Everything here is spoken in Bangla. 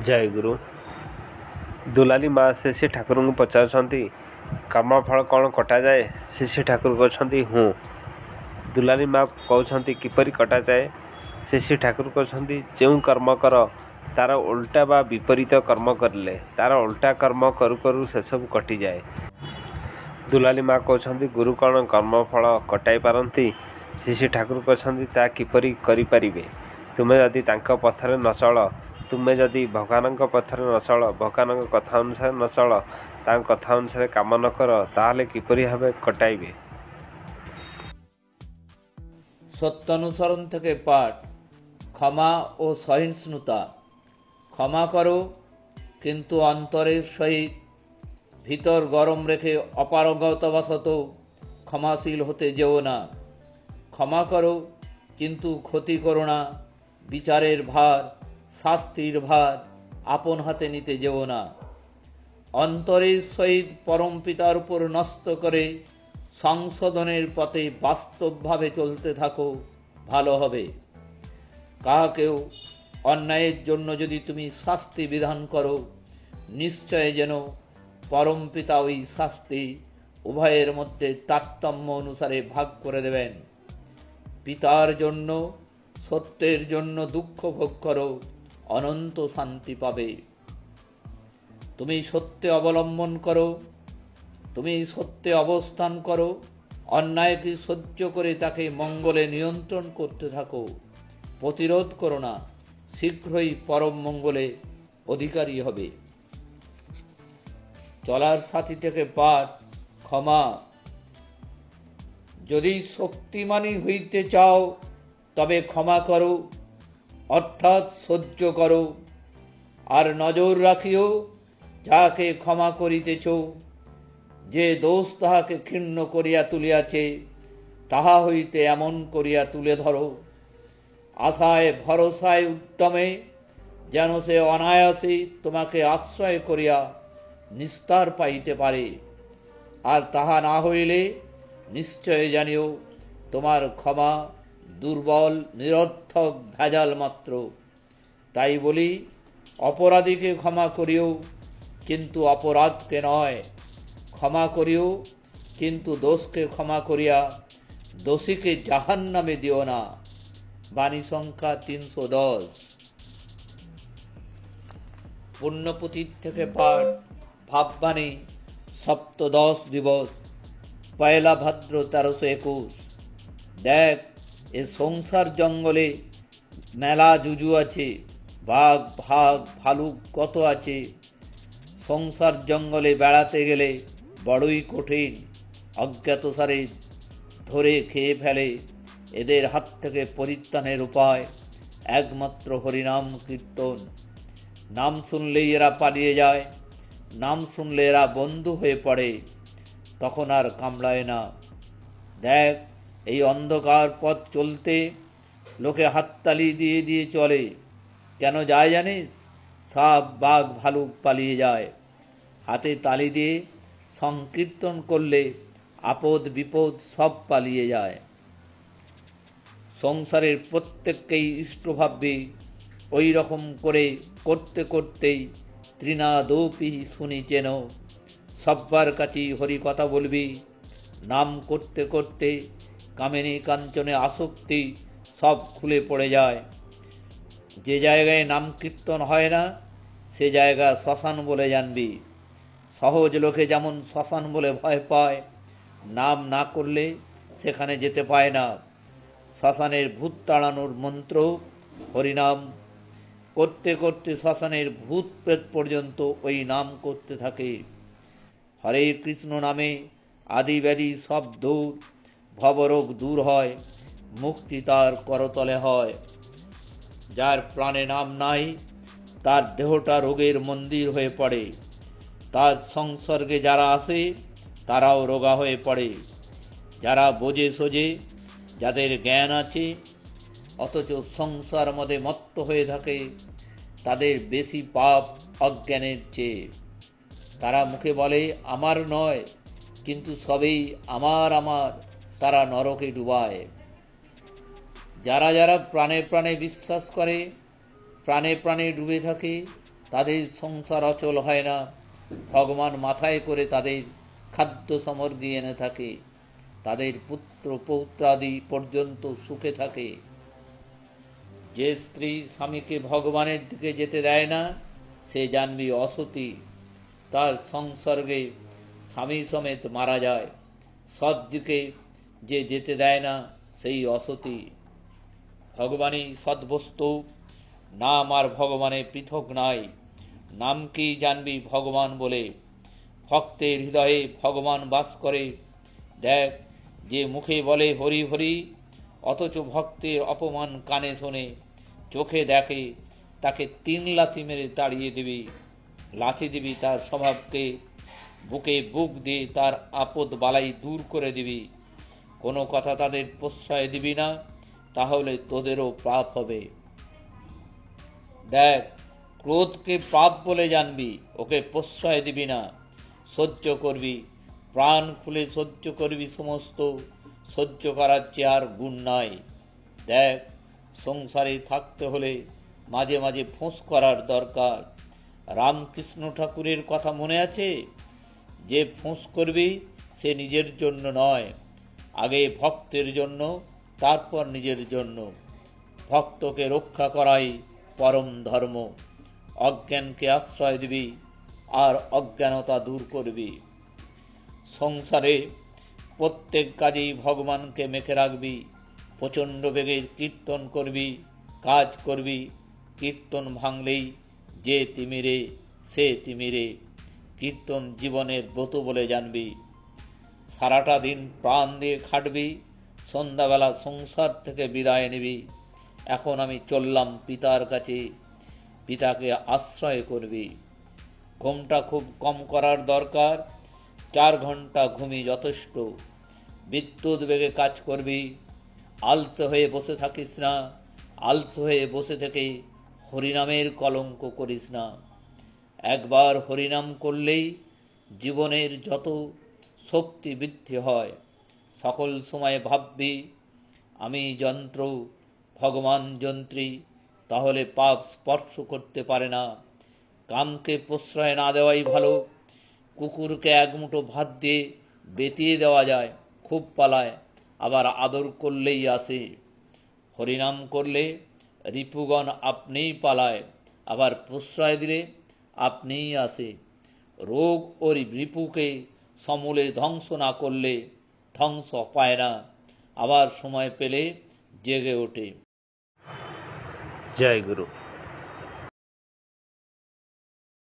ଜୟଗୁରୁ ଦୁଲାଲି ମା ସେ ସେ ଠାକୁରଙ୍କୁ ପଚାରୁଛନ୍ତି କର୍ମଫଳ କ'ଣ କଟାଯାଏ ସେ ସେ ଠାକୁର କହୁଛନ୍ତି ହୁଁ ଦୁଲାଲି ମା କହୁଛନ୍ତି କିପରି କଟାଯାଏ ସେ ସେ ଠାକୁର କହୁଛନ୍ତି ଯେଉଁ କର୍ମ କର ତା'ର ଓଲଟା ବା ବିପରୀତ କର୍ମ କରିଲେ ତା'ର ଓଲଟା କର୍ମ କରୁ କରୁ ସେସବୁ କଟିଯାଏ ଦୁଲାଲି ମା କହୁଛନ୍ତି ଗୁରୁ କ'ଣ କର୍ମଫଳ କଟାଇ ପାରନ୍ତି ସେ ସେ ଠାକୁର କହୁଛନ୍ତି ତାହା କିପରି କରିପାରିବେ ତୁମେ ଯଦି ତାଙ୍କ ପଥରେ ନ ଚଳ ତୁମେ ଯଦି ଭଗବାନଙ୍କ ପଥରେ ନ ଚଳ ଭଗବାନଙ୍କ କଥା ଅନୁସାରେ ନ ଚଳ ତାଙ୍କ କଥା ଅନୁସାରେ କାମ ନ କର ତାହେଲେ କିପରି ଭାବେ କଟାଇବେ সত্যানুসরণ থেকে পাঠ ক্ষমা ও সহিষ্ণুতা ক্ষমা করো কিন্তু অন্তরের সহিত ভিতর গরম রেখে অপারগতবশত ক্ষমাশীল হতে যেও না ক্ষমা করো কিন্তু ক্ষতি করো না বিচারের ভার শাস্তির ভার আপন হাতে নিতে যেও না। অন্তরের সহিত পরম পিতার উপর নষ্ট করে সংশোধনের পথে বাস্তবভাবে চলতে থাকো, ভালো হবে। কাহাকেও অন্যায়ের জন্য যদি তুমি শাস্তি বিধান করো, নিশ্চয় যেন পরম পিতা ওই শাস্তি উভয়ের মধ্যে তারতম্য অনুসারে ভাগ করে দেবেন। পিতার জন্য, সত্যের জন্য দুঃখ ভোগ করো অনন্ত শান্তি পাবে। তুমি সত্যে অবলম্বন করো, তুমি সত্যে অবস্থান করো, অন্যায়কে সহ্য করে তাকে মঙ্গলে নিয়ন্ত্রণ করতে থাকো। প্রতিরোধ করো না, শীঘ্রই পরম মঙ্গলে অধিকারী হবে। চলার সাথী থেকে পাঠ, ক্ষমা। যদি শক্তিমানী হইতে চাও, তবে ক্ষমা করো। অর্থাৎ সহ্য করো। আর নজর রাখিও, যাহাকে ক্ষমা করিতেছ। যে দোষ তাহাকে ক্ষীর্ণ করিয়া তুলিয়াছে, তাহা হইতে এমন করিয়া তুলে ধরো। আশায়, ভরসায়, উত্তমে যেন সে অনায়াসে তোমাকে আশ্রয় করিয়া নিস্তার পাইতে পারে। আর তাহা না হইলে নিশ্চয় জানিও, তোমার ক্ষমা দুর্বল, নিরর্থক, ভেজাল মাত্র। তাই বলি, অপরাধীকে ক্ষমা করিও, কিন্তু অপরাধকে নয়। ক্ষমা করিও, কিন্তু দোষকে ক্ষমা করিয়া দোষীকে জাহান নামে দিও না। বাণী সংখ্যা তিনশো দশ। পুণ্যপুতির থেকে পাঠ, ভাববাণী, সপ্তদশ দিবস, পয়লা ভাদ্র তেরোশো একুশ। দেখ এ সংসার জঙ্গলে মেলা জুজু আছে, বাঘ, ভাগ, ভালুক কত আছে। সংসার জঙ্গলে বেড়াতে গেলে বড়ই কঠিন অজ্ঞাতসারে ধরে খেয়ে ফেলে। এদের হাত থেকে পরিত্রাণের উপায় একমাত্র হরিনাম কীর্তন। নাম শুনলেই এরা পালিয়ে যায়, নাম শুনলে এরা বন্ধু হয়ে পড়ে, তখন আর কামড়ায় না। দেখ এই অন্ধকার পথ চলতে লোকে হাততালি দিয়ে দিয়ে চলে। কেন যায় জানিস? সাপ বাঘ ভালুক পালিয়ে যায়। হাতে তালি দিয়ে সংকীর্তন করলে আপদ বিপদ সব পালিয়ে যায়। সংসারের প্রত্যেককেই ইষ্ট ভাববে। ওই রকম করে করতে করতেই ত্রিনাদৌপি শুনি চেন। সব্বার কাছেই হরি কথা বলবি। নাম করতে করতে কামিনী কাঞ্চনে আসক্তি সব খুলে পড়ে যায়। যে জায়গায় নাম কীর্তন হয় না, সে জায়গা শ্মশান বলে জানবি। সহজ লোকে যেমন শ্মশান বলে ভয় পায়, নাম না করলে সেখানে যেতে পায় না। শ্মশানের ভূত তাড়ানোর মন্ত্র, হরিনাম। করতে করতে শ্মশানের ভূত প্রেত পর্যন্ত ওই নাম করতে থাকে। হরে কৃষ্ণ নামে আদি ব্যাধি সব দূর। ভবরোগ দূর হয়, মুক্তি তার করতলে হয়। যার প্রাণে নাম নাই, তার দেহটা রোগের মন্দির হয়ে পড়ে। তার সংসর্গে যারা আসে, তারাও রোগা হয়ে পড়ে। যারা বোঝে সোজে, যাদের জ্ঞান আছে, অথচ সংসার মধ্যে মত্ত হয়ে থাকে, তাদের বেশি পাপ অজ্ঞানের চেয়ে। তারা মুখে বলে, আমার নয়, কিন্তু সবেই আমার আমার। তারা নরকে ডুবায়। যারা যারা প্রাণে প্রাণে বিশ্বাস করে, প্রাণে প্রাণে ডুবে থাকে, তাদের সংসার অচল হয় না। ভগবান মাথায় করে তাদের খাদ্য সামগ্রী এনে থাকে। তাদের পুত্র পৌত্রাদি পর্যন্ত সুখে থাকে। যে স্ত্রী স্বামীকে ভগবানের দিকে যেতে দেয় না, সে জানবি অসতী। তার সংসর্গে স্বামী সমেত মারা যায়। সৎ দিকে যে যেতে দেয় না, সেই অসতি। ভগবানই সদ্বস্তু। নাম আর ভগবানে পৃথক নাই। নামকেই জানবি ভগবান বলে? ভক্তের হৃদয়ে ভগবান বাস করে। দেখ, যে মুখে বলে হরি হরি, অথচ ভক্তের অপমান কানে শোনে। চোখে দেখে, তাকে তিন লাথি মেরে তাড়িয়ে দিবি। লাথি দিবি তার স্বভাবকে। বুকে বুক দিয়ে তার আপদ বালাই দূর করে দিবি। কোনো কথা তাদের প্রশ্রয় দিবি না, তাহলে তোদেরও পাপ হবে। দেখ, ক্রোধকে পাপ বলে জানবি, ওকে প্রশ্রয় দিবি না। সহ্য করবি, প্রাণ খুলে সহ্য করবি সমস্ত, সহ্য করার চেয়ে আর গুণ নাই। দেখ, সংসারে থাকতে হলে মাঝে মাঝে ফোঁস করার দরকার। রামকৃষ্ণ ঠাকুরের কথা মনে আছে? যে ফোঁস করবি, সে নিজের জন্য নয়। আগে ভক্তের জন্য, তারপর নিজের জন্য। ভক্তকে রক্ষা করাই পরম ধর্ম। অজ্ঞানকে আশ্রয় দিবি, আর অজ্ঞানতা দূর করবি। সংসারে প্রত্যেক কাজেই ভগবানকে মেখে রাখবি, প্রচণ্ড বেগে কীর্তন করবি, কাজ করবি। কীর্তন ভাঙলেই যে তিমিরে, সে তিমিরে। কীর্তন জীবনের ব্রত বলে জানবি। সারাটা দিন প্রাণ দিয়ে খাটবি, সন্ধ্যাবেলা সংসার থেকে বিদায় নিবি। এখন আমি চললাম পিতার কাছে, পিতাকে আশ্রয় করবি। ঘুমটা খুব কম করার দরকার, চার ঘণ্টা ঘুমি যথেষ্ট। বিদ্যুৎ বেগে কাজ করবি, আলসে হয়ে বসে থাকিস না, আলসে হয়ে বসে থেকে হরিনামের কলঙ্ক করিস না। একবার হরিনাম করলেই জীবনের যত শক্তি বৃদ্ধি হয়। সকল সময় ভাববি, আমি যন্ত্র, ভগবান যন্ত্রী, তাহলে পাপ স্পর্শ করতে পারে না। কামকে প্রশ্রয় না দেওয়াই ভালো। কুকুরকে এক মুঠো ভাত দিয়ে বেতিয়ে দেওয়া যায়, খুব পালায়, আবার আদর করলেই আসে। হরিনাম করলে রিপুগণ আপনিই পালায়, আবার প্রশ্রয় দিলে আপনিই আসে। রোগ ও রিপুকে সমূলে ধ্বংস না করলে ধ্বংস পায় না। আবার সময় পেলে জেগে ওঠে। জয় গুরু।